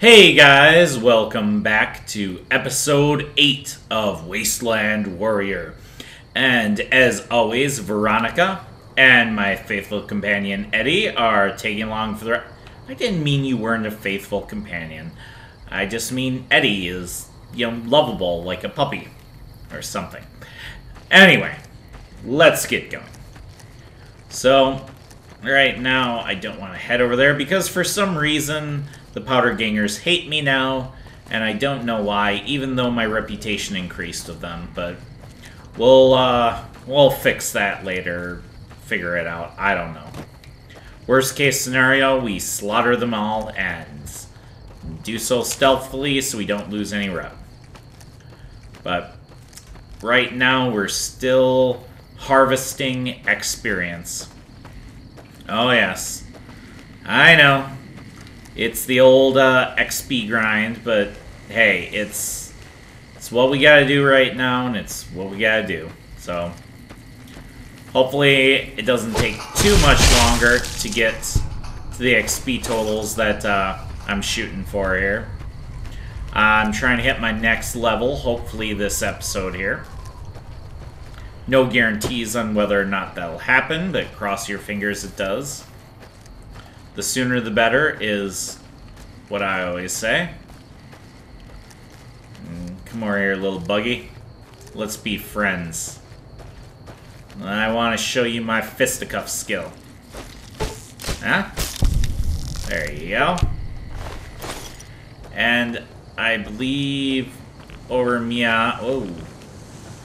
Hey guys, welcome back to episode 8 of Wasteland Warrior. And as always, Veronica and my faithful companion Eddie are taking along for the. I didn't mean you weren't a faithful companion. I just mean Eddie is, you know, lovable like a puppy or something. Anyway, let's get going. So, right now, I don't want to head over there because for some reason the Powder Gangers hate me now, and I don't know why, even though my reputation increased with them, but we'll, uh, we'll fix that later, figure it out, I don't know. Worst case scenario, we slaughter them all and do so stealthily so we don't lose any rep. But right now we're still harvesting experience. Oh yes. I know. It's the old uh, XP grind, but hey, it's it's what we gotta do right now, and it's what we gotta do. So hopefully it doesn't take too much longer to get to the XP totals that uh, I'm shooting for here. I'm trying to hit my next level, hopefully this episode here. No guarantees on whether or not that'll happen, but cross your fingers it does. The sooner the better is what I always say. Mm, come over here, little buggy. Let's be friends. I want to show you my fisticuff skill. Huh? There you go. And I believe over Mia oh,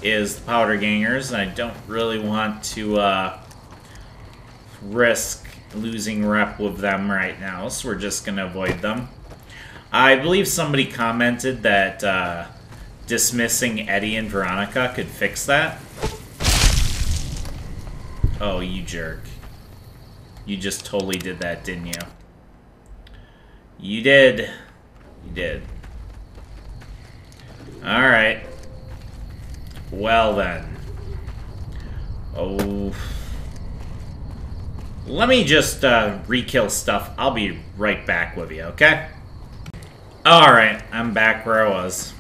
is the Powder Gangers. And I don't really want to uh, risk losing rep with them right now, so we're just going to avoid them. I believe somebody commented that uh, dismissing Eddie and Veronica could fix that. Oh, you jerk. You just totally did that, didn't you? You did. You did. Alright. Well then. Oh. Let me just uh, re-kill stuff. I'll be right back with you, okay? Alright, I'm back where I was.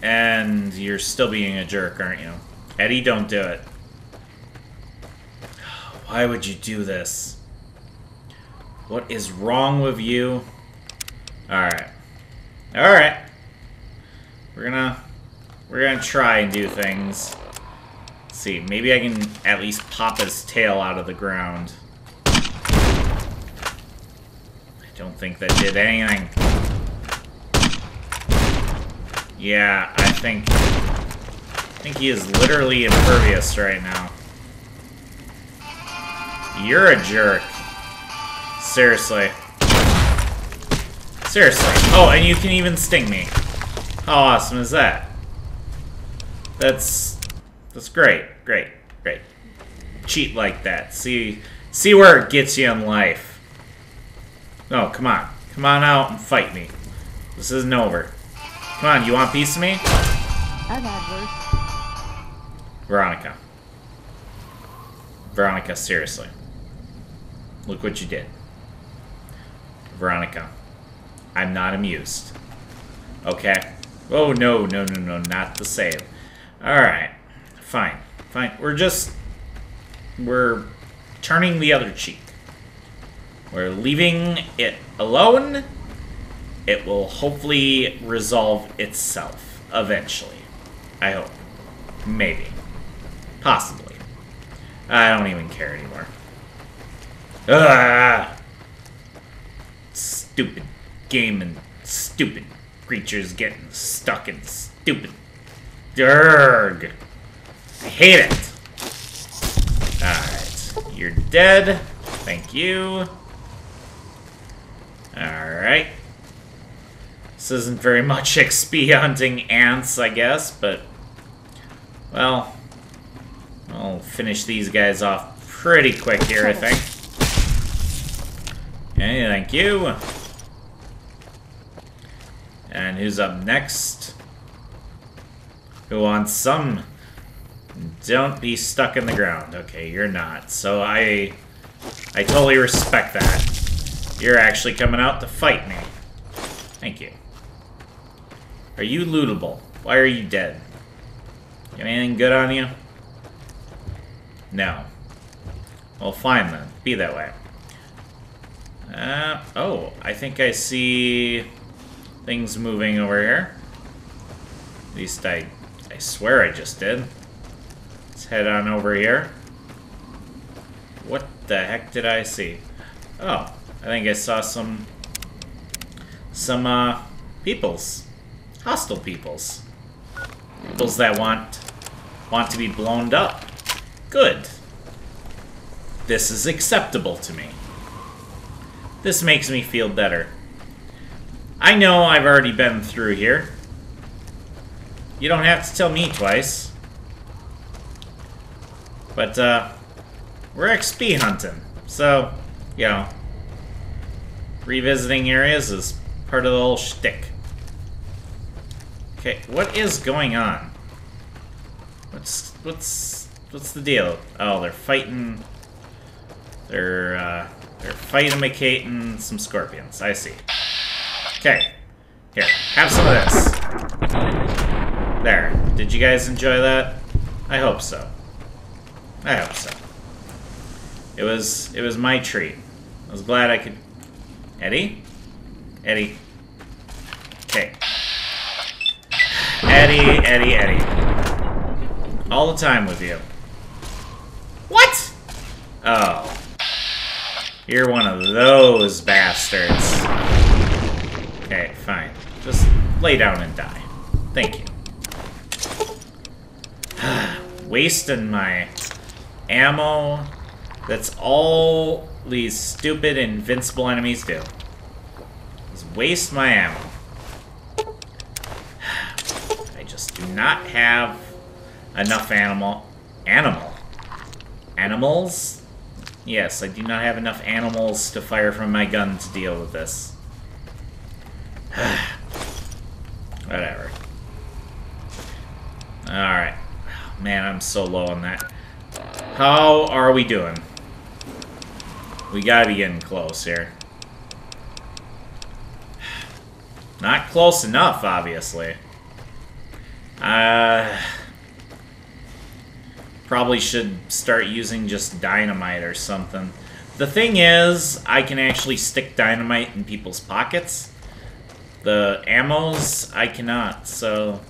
And you're still being a jerk, aren't you? Eddie, don't do it. Why would you do this? What is wrong with you? Alright. Alright. We're gonna... We're gonna try and do things. See, maybe I can at least pop his tail out of the ground. I don't think that did anything. Yeah, I think... I think he is literally impervious right now. You're a jerk. Seriously. Seriously. Oh, and you can even sting me. How awesome is that? That's... That's great. Great. Great. Cheat like that. See... See where it gets you in life. No, come on. Come on out and fight me. This isn't over. Come on, you want a piece of me? I've had worse. Veronica. Veronica, seriously. Look what you did. Veronica. I'm not amused. Okay? Oh, no, no, no, no, not the save. Alright. Fine. Fine. We're just... We're turning the other cheek. We're leaving it alone. It will hopefully resolve itself eventually. I hope. Maybe. Possibly. I don't even care anymore. Ah! Stupid game and stupid creatures getting stuck in stupid. Durg! I hate it! Alright. You're dead. Thank you. Alright. This isn't very much XP hunting ants, I guess, but... Well... I'll finish these guys off pretty quick here, I think. Okay, thank you. And who's up next? Who wants some? Don't be stuck in the ground. Okay, you're not. So I... I totally respect that. You're actually coming out to fight me. Thank you. Are you lootable? Why are you dead? Got anything good on you? No. Well, fine then. Be that way. Uh, oh, I think I see things moving over here. At least I, I swear I just did. Head on over here. What the heck did I see? Oh, I think I saw some, some, uh, peoples. Hostile peoples. Peoples that want, want to be blown up. Good. This is acceptable to me. This makes me feel better. I know I've already been through here. You don't have to tell me twice. But, uh, we're XP hunting. So, you know, revisiting areas is part of the whole shtick. Okay, what is going on? What's, what's, what's the deal? Oh, they're fighting... They're, uh, they're fighting some scorpions. I see. Okay. Here, have some of this. There. Did you guys enjoy that? I hope so. I hope so. It was it was my treat. I was glad I could Eddie? Eddie. Okay. Eddie, Eddie, Eddie. All the time with you. What? Oh. You're one of those bastards. Okay, fine. Just lay down and die. Thank you. Wasting my ammo. That's all these stupid invincible enemies do. Is waste my ammo. I just do not have enough animal... Animal? Animals? Yes, I do not have enough animals to fire from my gun to deal with this. Whatever. Alright. Man, I'm so low on that. How are we doing? We gotta be getting close here. Not close enough, obviously. Uh... Probably should start using just dynamite or something. The thing is, I can actually stick dynamite in people's pockets. The ammos, I cannot, so...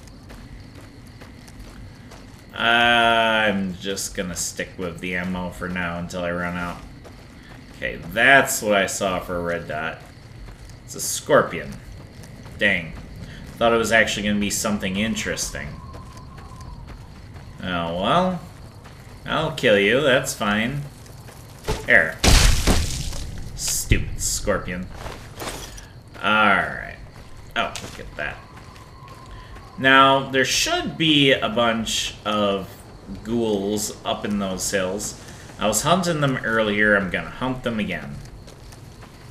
I'm just gonna stick with the ammo for now until I run out. Okay, that's what I saw for a red dot. It's a scorpion. Dang. Thought it was actually gonna be something interesting. Oh, well... I'll kill you, that's fine. There. Stupid scorpion. Alright. Oh, look at that. Now, there should be a bunch of ghouls up in those hills. I was hunting them earlier, I'm gonna hunt them again.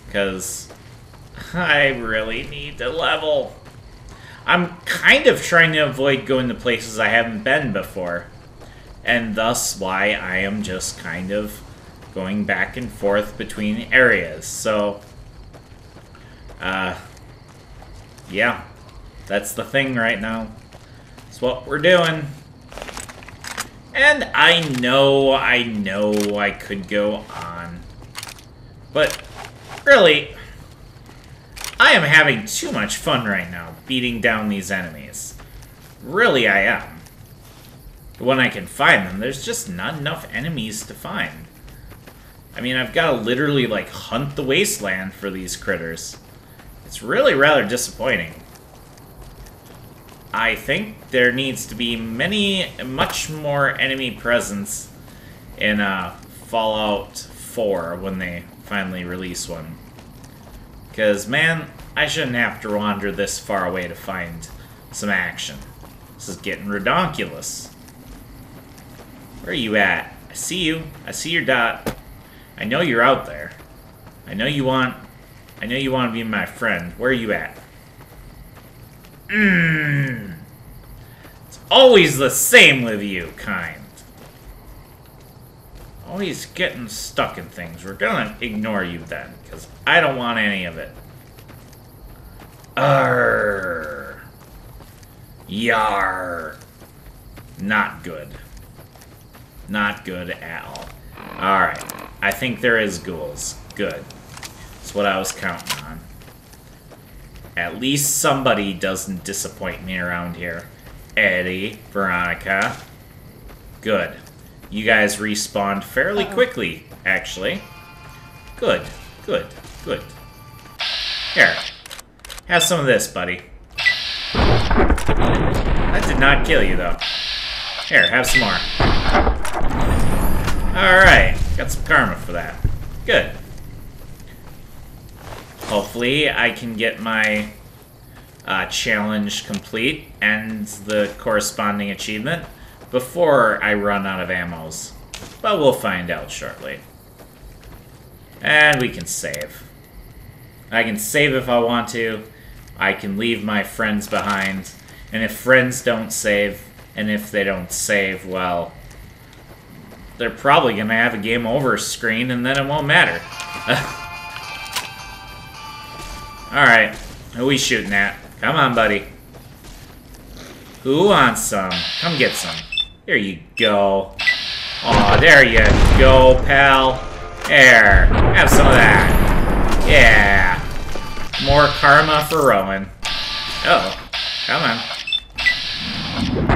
Because I really need to level. I'm kind of trying to avoid going to places I haven't been before and thus why I am just kind of going back and forth between areas. So, uh, yeah, that's the thing right now. It's what we're doing. And I know, I know I could go on. But, really, I am having too much fun right now beating down these enemies. Really, I am when I can find them, there's just not enough enemies to find. I mean, I've got to literally, like, hunt the wasteland for these critters. It's really rather disappointing. I think there needs to be many, much more enemy presence in uh, Fallout 4 when they finally release one. Because, man, I shouldn't have to wander this far away to find some action. This is getting redonkulous. Where are you at? I see you. I see your dot. I know you're out there. I know you want... I know you want to be my friend. Where are you at? Mmm. It's always the same with you, kind. Always getting stuck in things. We're gonna ignore you then, because I don't want any of it. Arr. Yar. Not good. Not good at all. Alright. I think there is ghouls. Good. That's what I was counting on. At least somebody doesn't disappoint me around here. Eddie, Veronica. Good. You guys respawned fairly Uh -oh. quickly, actually. Good, good, good. Here. Have some of this, buddy. That did not kill you, though. Here, have some more. Alright, got some karma for that. Good. Hopefully, I can get my uh, challenge complete and the corresponding achievement before I run out of ammos. But we'll find out shortly. And we can save. I can save if I want to. I can leave my friends behind. And if friends don't save, and if they don't save, well, they're probably going to have a game over screen, and then it won't matter. Alright, who we shooting at? Come on, buddy. Who wants some? Come get some. There you go. Aw, there you go, pal. There, have some of that. Yeah. More karma for Roawyn. Oh, come on.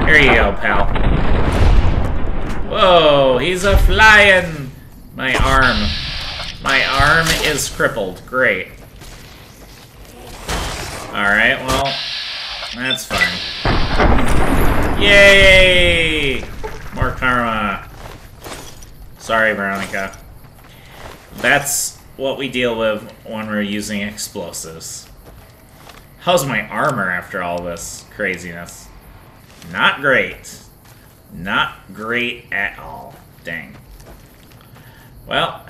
There you go, pal. Whoa, he's a flying. My arm. My arm is crippled. Great. Alright, well, that's fine. Yay! More karma. Sorry, Veronica. That's what we deal with when we're using explosives. How's my armor after all this craziness? Not great. Not great at all. Dang. Well,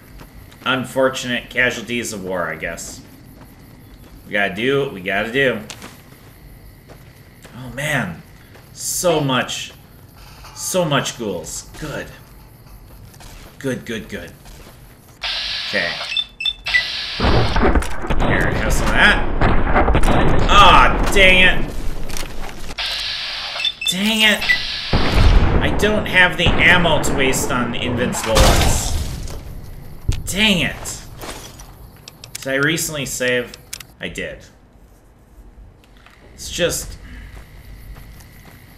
unfortunate casualties of war, I guess. We gotta do what we gotta do. Oh man, so much, so much ghouls. Good. Good, good, good. Okay. Here, have some of that. Ah, oh, dang it. Dang it. I don't have the ammo to waste on invincible ones. Dang it. Did I recently save? I did. It's just...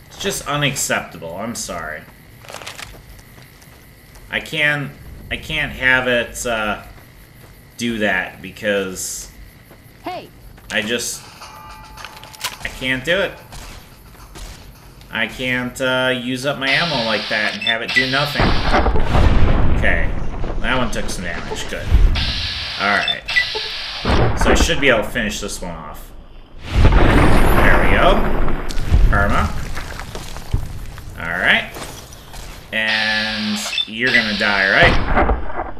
It's just unacceptable. I'm sorry. I can't... I can't have it, uh, do that because... Hey! I just... I can't do it. I can't, uh, use up my ammo like that and have it do nothing. Okay. That one took some damage. Good. Alright. So I should be able to finish this one off. There we go. Karma. Alright. And you're gonna die, right?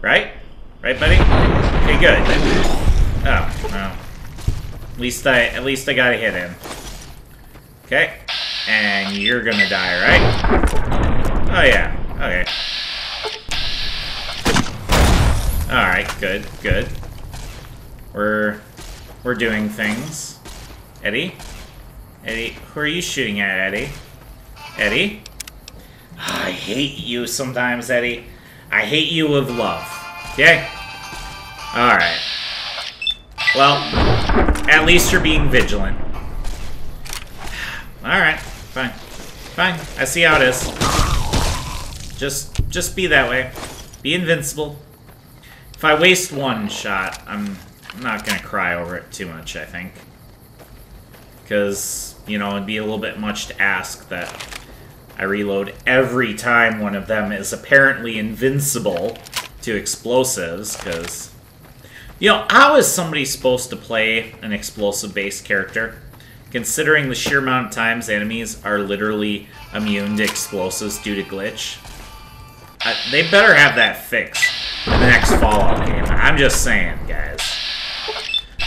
Right? Right, buddy? Okay, good. Oh, well. At least I at least I got a hit in. Okay. And you're gonna die, right? Oh yeah. Okay. Alright, good, good. We're we're doing things. Eddie? Eddie, who are you shooting at, Eddie? Eddie? I hate you sometimes, Eddie. I hate you with love. Okay? Alright. Well, at least you're being vigilant. Alright, fine. Fine, I see how it is. Just, just be that way. Be invincible. If I waste one shot, I'm not gonna cry over it too much, I think. Because, you know, it'd be a little bit much to ask that I reload every time one of them is apparently invincible to explosives, because... You know, how is somebody supposed to play an explosive-based character? Considering the sheer amount of times enemies are literally immune to explosives due to glitch. Uh, they better have that fixed in the next Fallout game. I'm just saying, guys.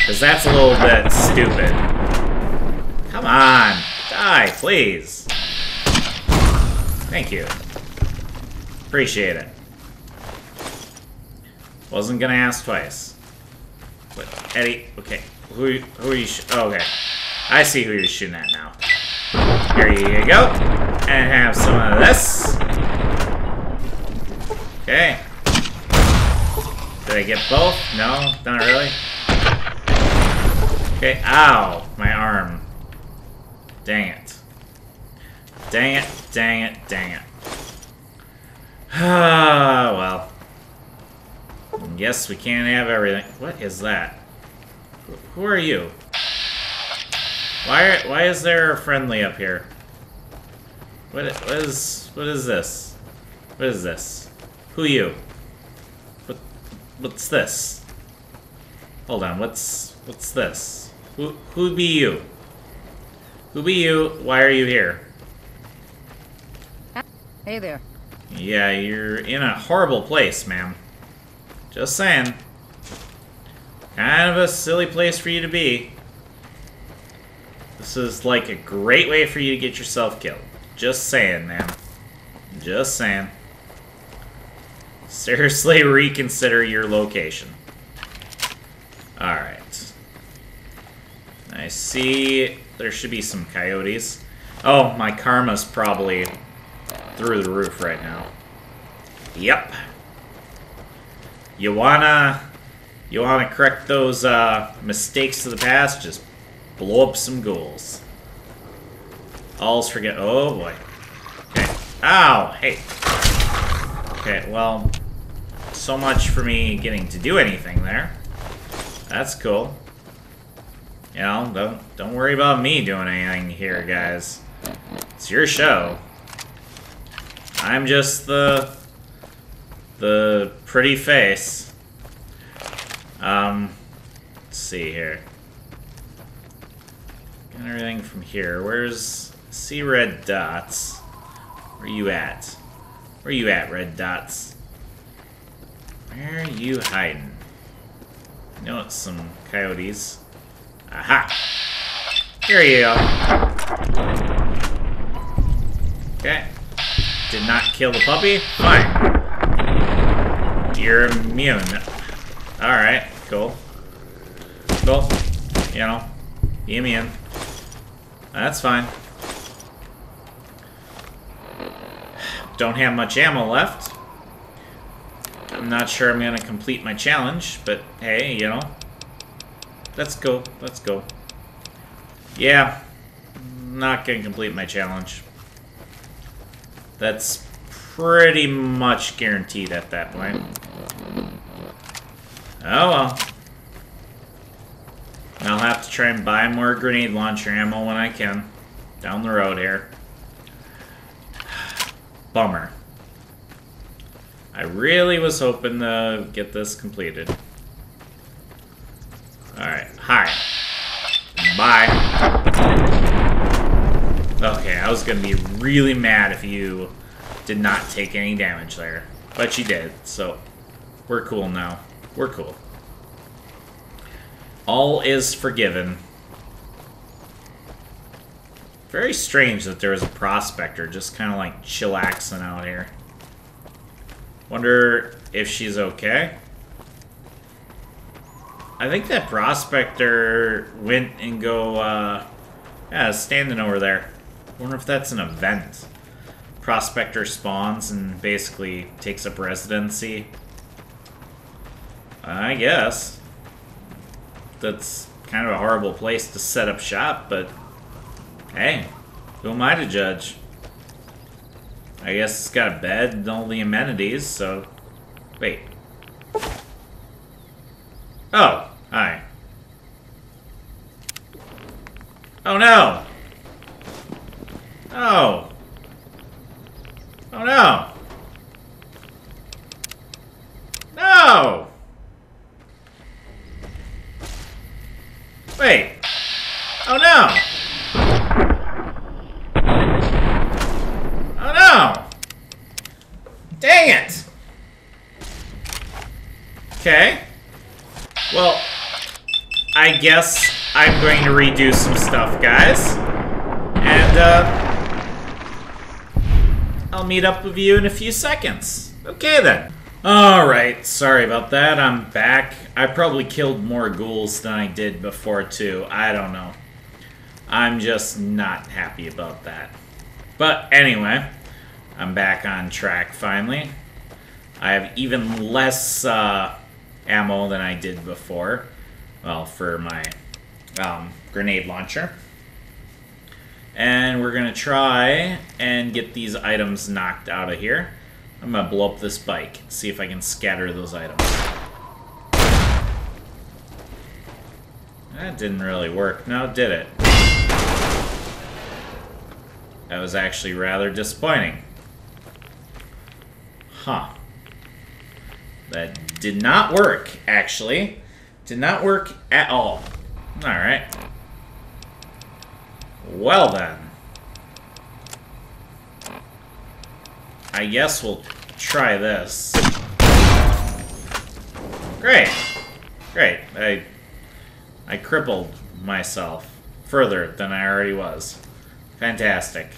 Because that's a little bit stupid. Come on! Die, please! Thank you. Appreciate it. Wasn't gonna ask twice. But Eddie, okay. Who who are you? oh, okay, I see who you're shooting at now. Here you go, and have some of this. Okay. Did I get both? No, not really. Okay, ow, my arm. Dang it. Dang it, dang it, dang it. Ah, well. Yes, we can't have everything. What is that? Who are you? Why why is there a friendly up here? What what is what is this? What is this? Who you? What what's this? Hold on, what's what's this? Who who be you? Who be you? Why are you here? Hey there. Yeah, you're in a horrible place, ma'am. Just saying. Kind of a silly place for you to be. This is like a great way for you to get yourself killed. Just saying, man. Just saying. Seriously reconsider your location. Alright. I see there should be some coyotes. Oh, my karma's probably through the roof right now. Yep. You wanna... You wanna correct those, uh, mistakes of the past? Just blow up some ghouls. All's forget- oh boy. Okay. Ow! Hey. Okay, well... So much for me getting to do anything there. That's cool. You know, don't, don't worry about me doing anything here, guys. It's your show. I'm just the the pretty face. Um, let's see here. Got everything from here. Where's see red dots? Where you at? Where you at, red dots? Where are you hiding? I know it's some coyotes. Aha! Here you go. Okay. Did not kill the puppy? Fine. You're immune. Alright, cool. Cool. You know, be immune. That's fine. Don't have much ammo left. I'm not sure I'm gonna complete my challenge, but hey, you know. Let's go. Let's go. Yeah. Not gonna complete my challenge. That's pretty much guaranteed at that point. Oh well. I'll have to try and buy more grenade launcher ammo when I can. Down the road here. Bummer. I really was hoping to get this completed. Hi. Bye. Okay, I was gonna be really mad if you did not take any damage there. But you did, so we're cool now. We're cool. All is forgiven. Very strange that there was a prospector just kind of like chillaxing out here. Wonder if she's okay? I think that prospector went and go, uh, yeah, standing over there. Wonder if that's an event. Prospector spawns and basically takes up residency. I guess. That's kind of a horrible place to set up shop, but hey, who am I to judge? I guess it's got a bed and all the amenities, so... Wait. Oh, hi. Oh no! Oh! Oh no! No! Wait! Oh no! Oh no! Dang it! Okay. Well, I guess I'm going to redo some stuff, guys. And, uh... I'll meet up with you in a few seconds. Okay, then. Alright, sorry about that. I'm back. I probably killed more ghouls than I did before, too. I don't know. I'm just not happy about that. But anyway, I'm back on track finally. I have even less uh, ammo than I did before. Well, for my um, grenade launcher. And we're going to try and get these items knocked out of here. I'm going to blow up this bike, see if I can scatter those items. That didn't really work. No, did it? That was actually rather disappointing. Huh. That did not work, actually. Did not work at all. Alright. Well then. I guess we'll try this. Great. Great. I I crippled myself further than I already was. Fantastic.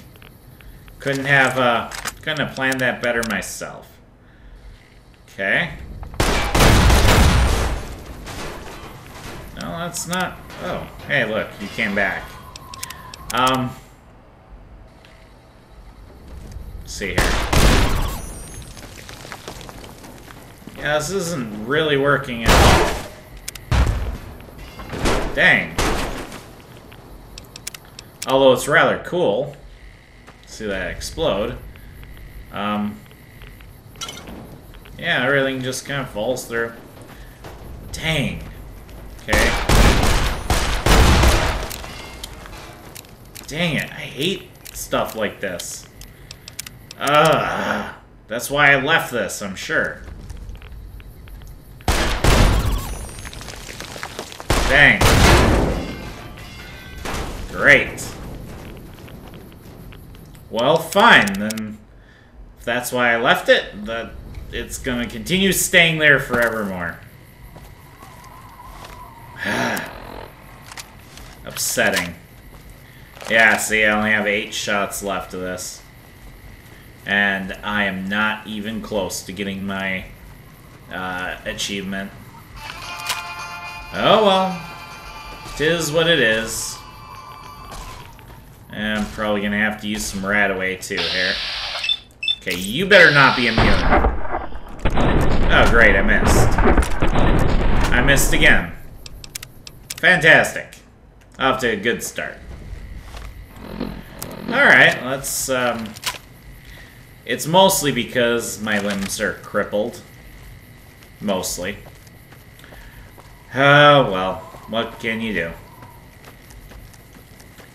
Couldn't have uh couldn't have planned that better myself. Okay. No, that's not. Oh, hey, look, you came back. Um. see here. Yeah, this isn't really working at all. Dang. Although it's rather cool. See that explode. Um. Yeah, everything just kind of falls through. Dang. Okay. Dang it, I hate stuff like this. Ugh. That's why I left this, I'm sure. Dang. Great. Well, fine, then if that's why I left it, that it's gonna continue staying there forevermore. Upsetting. Yeah, see, I only have eight shots left of this. And I am not even close to getting my uh, achievement. Oh well. It is what it is. And I'm probably gonna have to use some RadAway too here. Okay, you better not be immune. Oh great, I missed. I missed again. Fantastic. Off to a good start. Alright, let's, um... It's mostly because my limbs are crippled. Mostly. Oh, well. What can you do?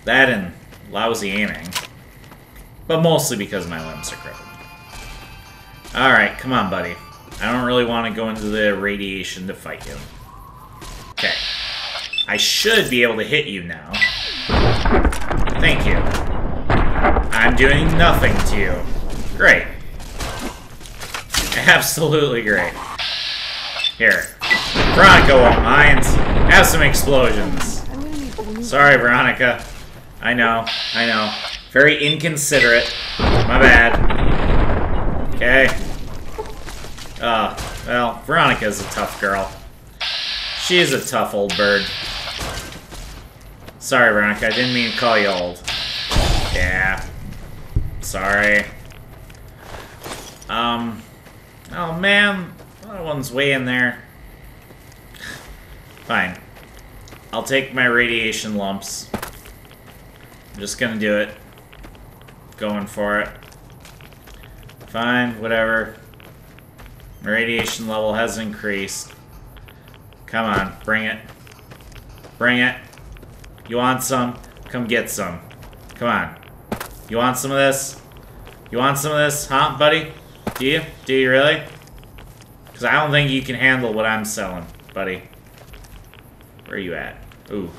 That and lousy aiming. But mostly because my limbs are crippled. Alright, come on, buddy. I don't really want to go into the radiation to fight you. I should be able to hit you now. Thank you. I'm doing nothing to you. Great. Absolutely great. Here. Veronica won't mind. Have some explosions. Sorry, Veronica. I know, I know. Very inconsiderate. My bad. Okay. Uh, well, Veronica's a tough girl. She's a tough old bird. Sorry, Veronica, I didn't mean to call you old. Yeah. Sorry. Um. Oh, man. That one's way in there. Fine. I'll take my radiation lumps. I'm just gonna do it. Going for it. Fine, whatever. My radiation level has increased. Come on, bring it. Bring it. You want some? Come get some. Come on. You want some of this? You want some of this, huh, buddy? Do you? Do you really? Because I don't think you can handle what I'm selling, buddy. Where are you at? Ooh.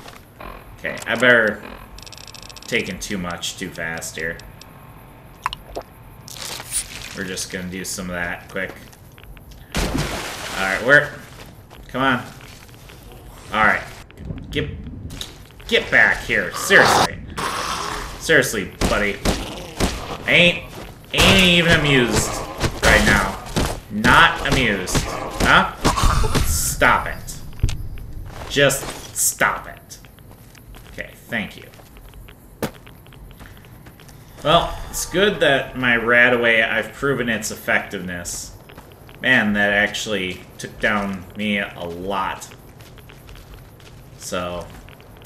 Okay, I better... Taking too much too fast here. We're just gonna do some of that quick. Alright, where... Come on. Alright. Get... Get back here. Seriously. Seriously, buddy. I ain't... Ain't even amused right now. not amused. Huh? Stop it. Just stop it. Okay, thank you. Well, it's good that my Radaway, I've proven its effectiveness. Man, that actually took down me a lot. So,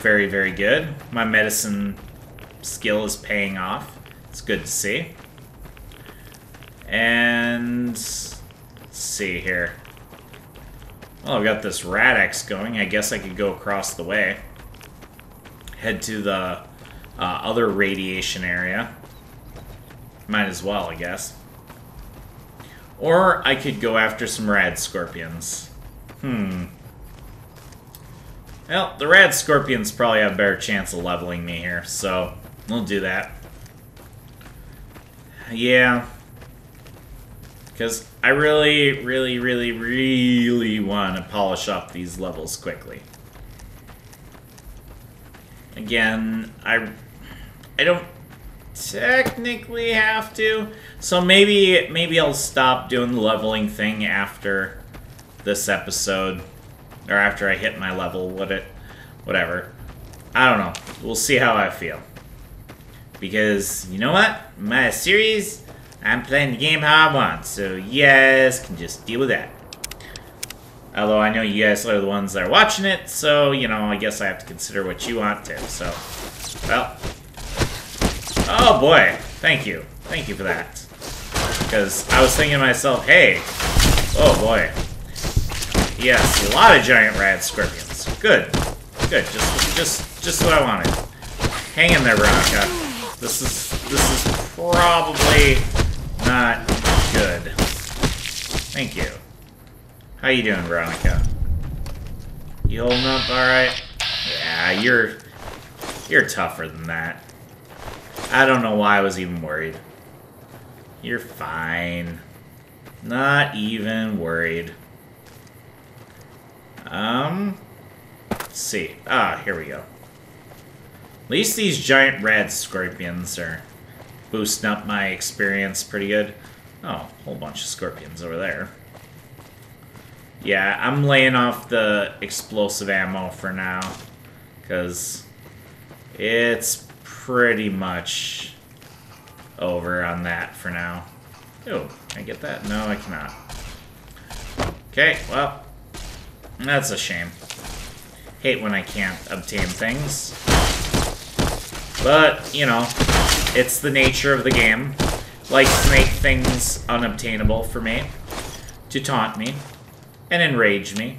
very, very good. My medicine skill is paying off. It's good to see. And let's see here. Well, I've got this Rad-X going. I guess I could go across the way. Head to the uh, other radiation area. Might as well, I guess. Or I could go after some Rad Scorpions. Hmm. Well, the Rad Scorpions probably have a better chance of leveling me here, so we'll do that. Yeah, because I really, really, really, really want to polish up these levels quickly. Again, I, I don't technically have to. So maybe, maybe I'll stop doing the leveling thing after this episode. Or after I hit my level, what it, whatever. I don't know. We'll see how I feel. Because, you know what? My series I'm playing the game how I want, so guys can just deal with that. Although I know you guys are the ones that are watching it, so, you know, I guess I have to consider what you want too, so... Well... Oh boy, thank you. Thank you for that. Because I was thinking to myself, hey, oh boy. Yes, a lot of giant rad scorpions. Good. Good, just just just what I wanted. Hang in there, Veronica. This is this is probably not good. Thank you. How you doing, Veronica? You holding up alright? Yeah, you're... You're tougher than that. I don't know why I was even worried. You're fine. Not even worried. Um... Let's see. Ah, here we go. At least these giant rad scorpions are boosting up my experience pretty good. Oh, a whole bunch of scorpions over there. Yeah, I'm laying off the explosive ammo for now. Because it's pretty much over on that for now. Oh, can I get that? No, I cannot. Okay, well, that's a shame. Hate when I can't obtain things. But, you know, it's the nature of the game. Likes to make things unobtainable for me. To taunt me. And enrage me.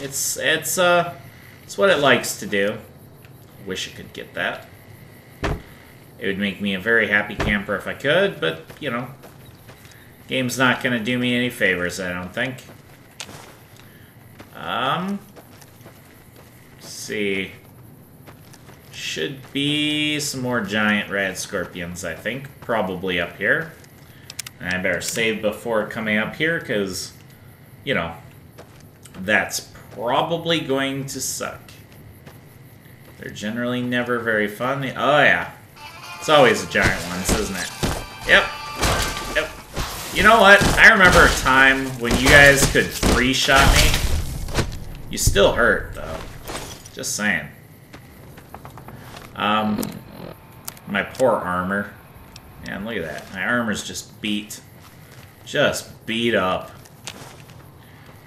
It's, it's, uh, it's what it likes to do. Wish I could get that. It would make me a very happy camper if I could, but, you know, game's not going to do me any favors, I don't think. Um, see should be some more giant rad scorpions, I think. Probably up here. And I better save before coming up here, because, you know, that's probably going to suck. They're generally never very fun. Oh, yeah. It's always the giant ones, isn't it? Yep. Yep. You know what? I remember a time when you guys could three-shot me. You still hurt, though. Just saying. Um, my poor armor. Man, look at that. My armor's just beat. Just beat up.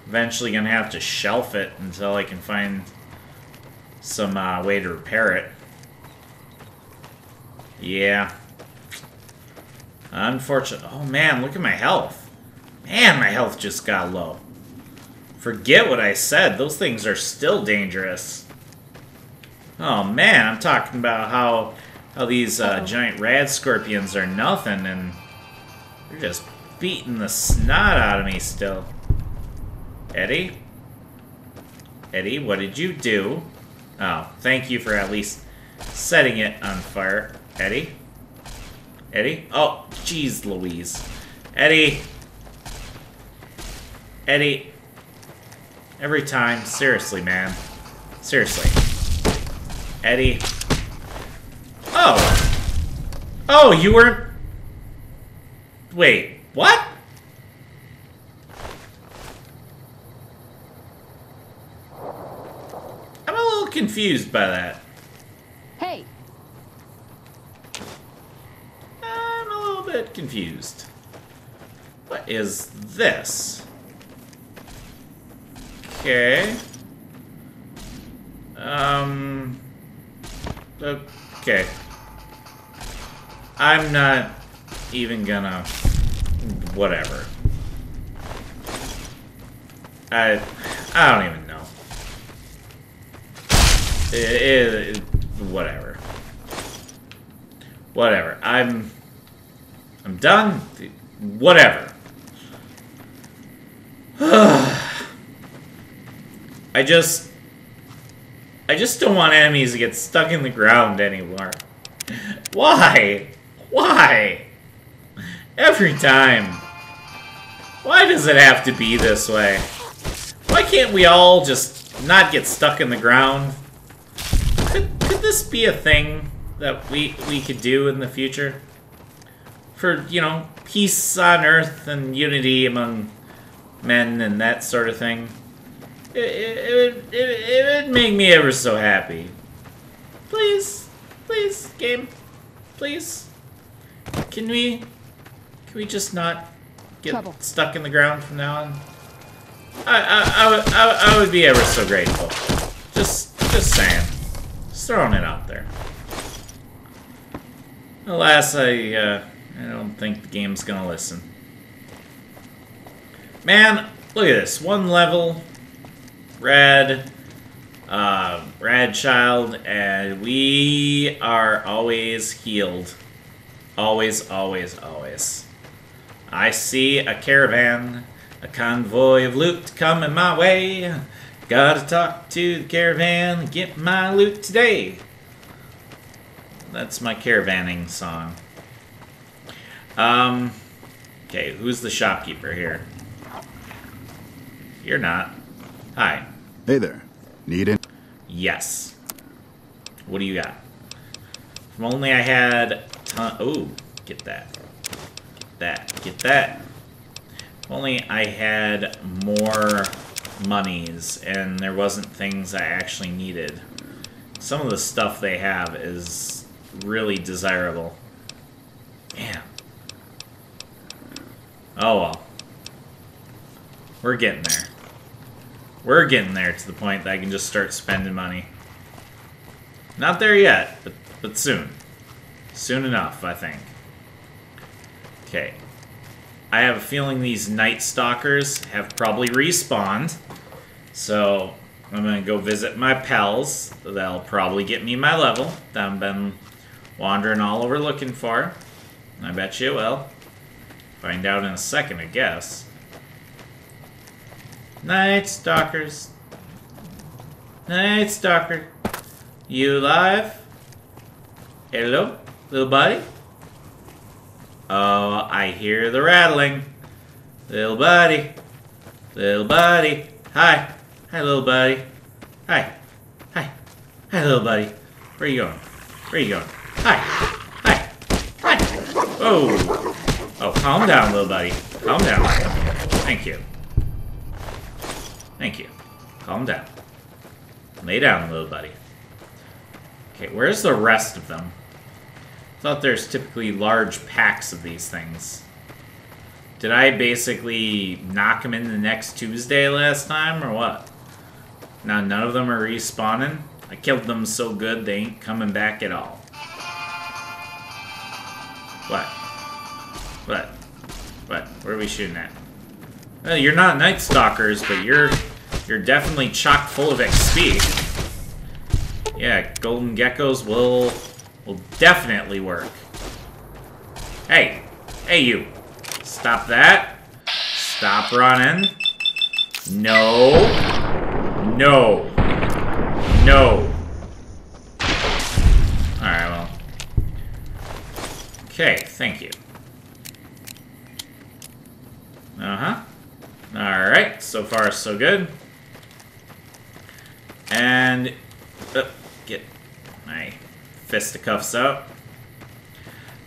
Eventually gonna have to shelf it until I can find some uh, way to repair it. Yeah. Unfortunate. Oh man, look at my health. Man, my health just got low. Forget what I said. Those things are still dangerous. Oh man, I'm talking about how how these uh, giant rad scorpions are nothing, and they're just beating the snot out of me still. Eddie? Eddie, what did you do? Oh, thank you for at least setting it on fire. Eddie? Eddie? Oh, jeez Louise. Eddie! Eddie. Every time. Seriously, man. Seriously. Eddie. Oh! Oh, you weren't... Wait, what? I'm a little confused by that. Hey! I'm a little bit confused. What is this? Okay. Um. Okay. I'm not even gonna. Whatever. I. I don't even know. It, it, it- whatever. Whatever. I'm. I'm done. Whatever. I just. I just don't want enemies to get stuck in the ground anymore. Why? Why? Every time. Why does it have to be this way? Why can't we all just not get stuck in the ground? Could, could this be a thing that we we could do in the future? For, you know, peace on earth and unity among men and that sort of thing. It, it, it, would- it, would make me ever so happy. Please, please, game, please. Can we, can we just not get Trouble. stuck in the ground from now on? I, I, I, would, I, I would be ever so grateful. Just, just saying. Just throwing it out there. Alas, I, uh, I don't think the game's gonna listen. Man, look at this. One level, Rad, uh, Child, and we are always healed. Always, always, always. I see a caravan, a convoy of loot coming my way. Gotta talk to the caravan, get my loot today. That's my caravanning song. Um, okay, who's the shopkeeper here? You're not. Hi. Hey there. Need it? Yes. What do you got? If only I had ton. Oh, get that. Get that. Get that. If only I had more monies and there wasn't things I actually needed. Some of the stuff they have is really desirable. Man. Oh well. We're getting there. We're getting there to the point that I can just start spending money. Not there yet, but but soon. Soon enough, I think. Okay. I have a feeling these Night Stalkers have probably respawned. So I'm gonna go visit my pals. They'll probably get me my level that I've been wandering all over looking for. I bet you will. Find out in a second, I guess. Night Stalkers. Night Stalker. You alive? Hello, little buddy? Oh, I hear the rattling. Little buddy. Little buddy. Hi. Hi, little buddy. Hi. Hi. Hi, little buddy. Where are you going? Where are you going? Hi. Hi. Hi. Oh. Oh, calm down, little buddy. Calm down. Thank you. Thank you. Calm down. Lay down, little buddy. Okay, where's the rest of them? I thought there's typically large packs of these things. Did I basically knock them in the next Tuesday last time, or what? Now none of them are respawning? I killed them so good they ain't coming back at all. What? What? What? Where are we shooting at? Well, you're not Night Stalkers, but you're you're definitely chock full of XP. Yeah, golden geckos will will definitely work. Hey, hey you! Stop that! Stop running! No! No! No! Alright, well. Okay, thank you. Uh-huh. Alright, so far so good. And... Uh, get my fisticuffs out.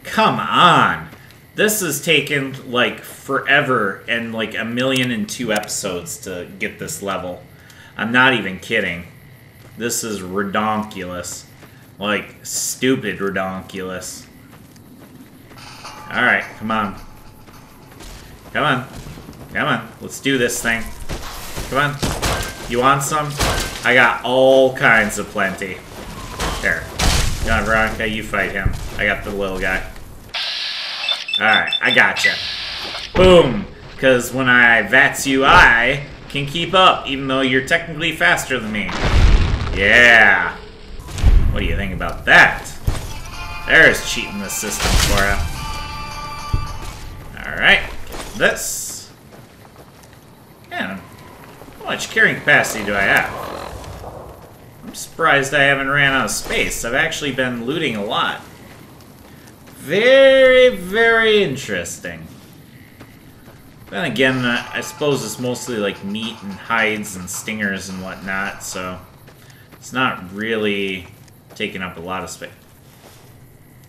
Come on! This has taken, like, forever and, like, a million and two episodes to get this level. I'm not even kidding. This is redonkulous. Like, stupid redonkulous. Alright, come on. Come on. Come on. Let's do this thing. Come on. You want some? I got all kinds of plenty. There. On, Veronica, you fight him. I got the little guy. Alright, I gotcha. Boom! Because when I VATS you, I can keep up, even though you're technically faster than me. Yeah! What do you think about that? There's cheating the system for you. Alright, this. Man, how much carrying capacity do I have? I'm surprised I haven't ran out of space. I've actually been looting a lot. Very, very interesting. Then again, uh, I suppose it's mostly like meat and hides and stingers and whatnot, so it's not really taking up a lot of space.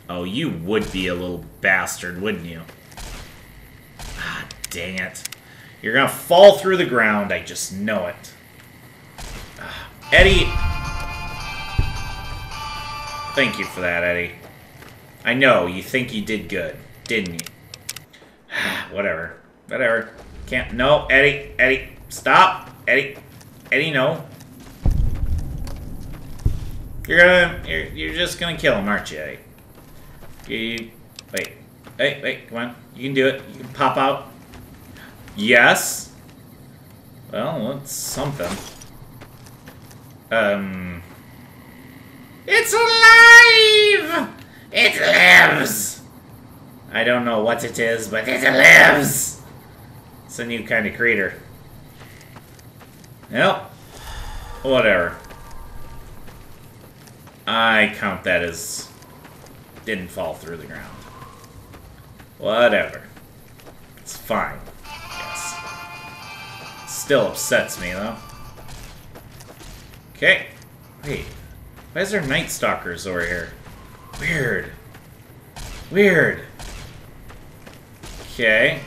Oh, you would be a little bastard, wouldn't you? Ah, dang it. You're gonna fall through the ground, I just know it. Ah, Eddie! Thank you for that, Eddie. I know, you think you did good, didn't you? Whatever. Whatever. Can't. No, Eddie. Eddie. Stop. Eddie. Eddie, no. You're gonna. You're, you're just gonna kill him, aren't you, Eddie? You. Wait. Wait, wait. Come on. You can do it. You can pop out. Yes. Well, that's something. Um. It's alive! It lives! I don't know what it is, but it lives! It's a new kind of creature. Well, whatever. I count that as didn't fall through the ground. Whatever. It's fine. Yes. Still upsets me, though. Okay. Wait. Why is there Night Stalkers over here? Weird. Weird. Okay.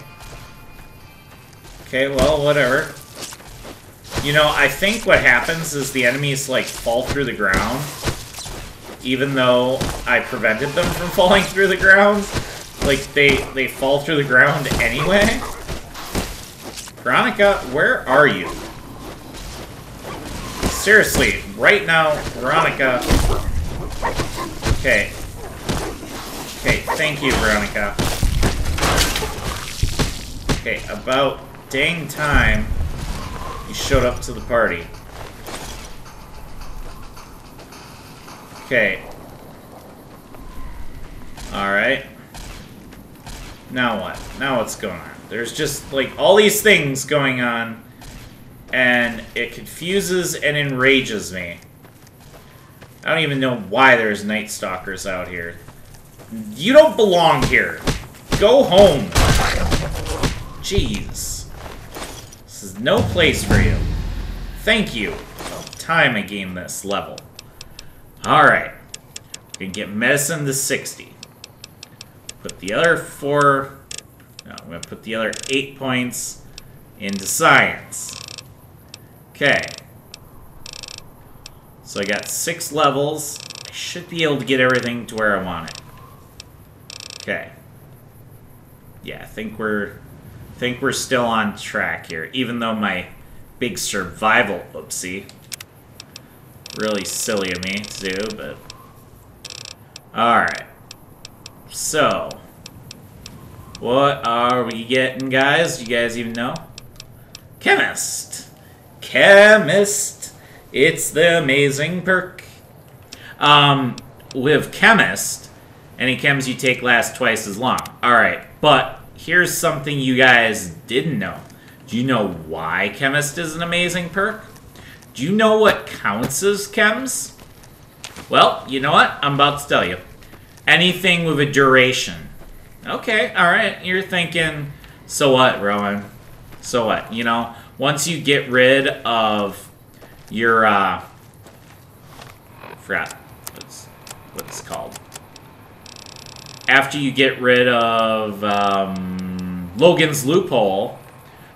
Okay, well, whatever. You know, I think what happens is the enemies, like, fall through the ground, even though I prevented them from falling through the ground. Like, they, they fall through the ground anyway. Veronica, where are you? Seriously, right now, Veronica... Okay. Okay, thank you, Veronica. Okay, about dang time you showed up to the party. Okay. Alright. Now what? Now what's going on? There's just, like, all these things going on, and it confuses and enrages me. I don't even know why there's Night Stalkers out here. You don't belong here. Go home. Jeez. This is no place for you. Thank you. Time I this level. Alright. We can get medicine to 60. Put the other four... No, I'm going to put the other eight points into science. Okay. So I got six levels. I should be able to get everything to where I want it. Okay. Yeah, I think we're think we're still on track here, even though my big survival oopsie. Really silly of me to do, but Alright. So what are we getting, guys? You guys even know? Chemist. Chemist. It's the amazing perk. Um, with Chemist, any chems you take last twice as long. Alright, but here's something you guys didn't know. Do you know why Chemist is an amazing perk? Do you know what counts as chems? Well, you know what? I'm about to tell you. Anything with a duration. Okay, alright. You're thinking, so what, Roawyn? So what? You know, once you get rid of your, uh, I forgot what's, what it's called. After you get rid of um, Logan's Loophole,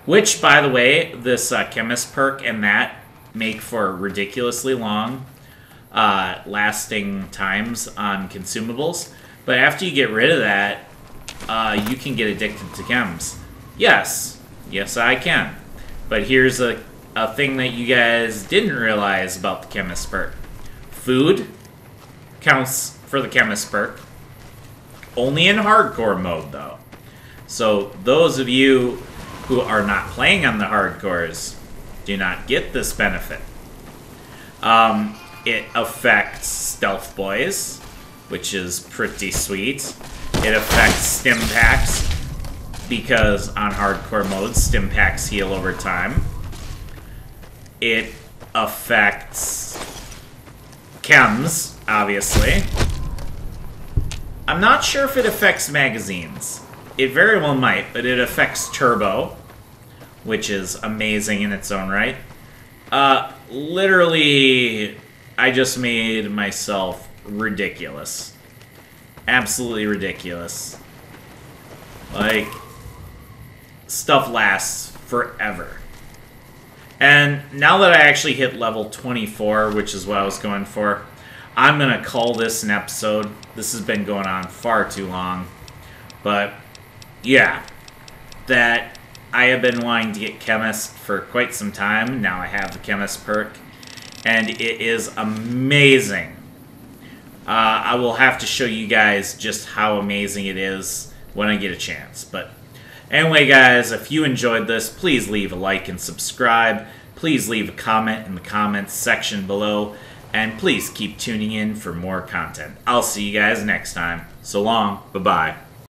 which, by the way, this uh, Chemist perk and that make for ridiculously long uh, lasting times on consumables. But after you get rid of that, uh, you can get addicted to chems. Yes, yes, I can. But here's a, a thing that you guys didn't realize about the chemist perk food counts for the chemist perk, only in hardcore mode though. So those of you who are not playing on the hardcores do not get this benefit. Um, it affects stealth boys, which is pretty sweet. It affects stim packs because on hardcore mode, stim packs heal over time. It affects chems, obviously. I'm not sure if it affects magazines. It very well might, but it affects turbo, which is amazing in its own right. Uh, literally, I just made myself ridiculous. Absolutely ridiculous. Like, stuff lasts forever. And now that I actually hit level 24, which is what I was going for, I'm going to call this an episode. This has been going on far too long. But, yeah, that I have been wanting to get Chemist for quite some time. Now I have the Chemist perk. And it is amazing. Uh, I will have to show you guys just how amazing it is when I get a chance. But anyway, guys, if you enjoyed this, please leave a like and subscribe. Please leave a comment in the comments section below. And please keep tuning in for more content. I'll see you guys next time. So long. Bye bye.